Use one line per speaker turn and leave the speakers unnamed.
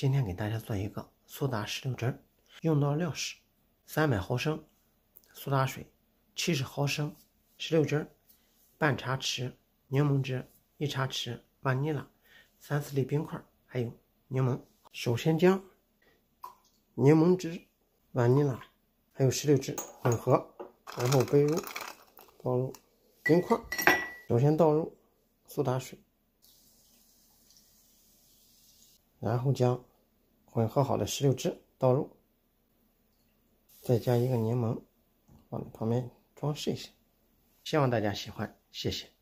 今天给大家做一个苏打石榴汁儿，用到料是三百毫升苏打水，七十毫升石榴汁儿，半茶匙柠檬汁，一茶匙万尼拉，三四粒冰块，还有柠檬。首先将柠檬汁、万尼拉还有石榴汁混合，然后杯入倒入冰块。首先倒入苏打水。然后将混合好的石榴汁倒入，再加一个柠檬，往旁边装饰一下。希望大家喜欢，谢谢。